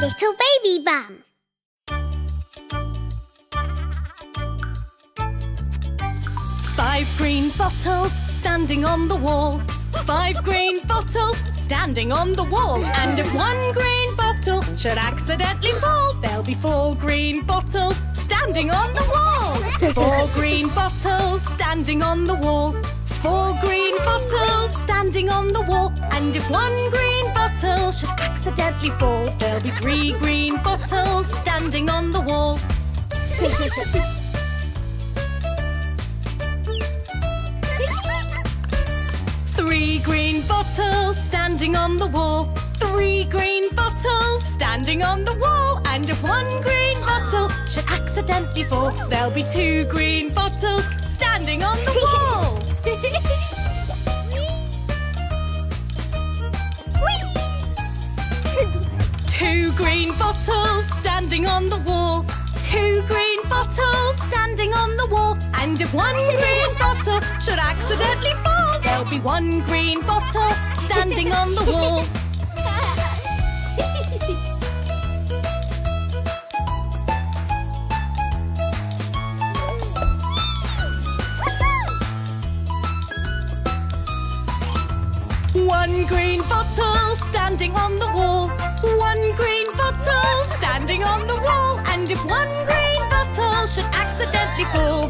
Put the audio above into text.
Little Baby Bum. Five green bottles standing on the wall. Five green bottles standing on the wall. And if one green bottle should accidentally fall, there'll be four green bottles standing on the wall. Four green bottles standing on the wall. Four green bottles standing on the wall. And if one green bottle should accidentally fall, there'll be three green bottles standing on the wall. Three green bottles standing on the wall. Three green bottles standing on the wall. And if one green bottle should accidentally fall, there'll be two green bottles standing on the wall. Two green bottles standing on the wall. Two green bottles standing on the wall. And if one green bottle should accidentally fall, there'll be one green bottle standing on the wall. One green bottle standing on the wall. One green bottle standing on the wall. And if one green bottle should accidentally fall,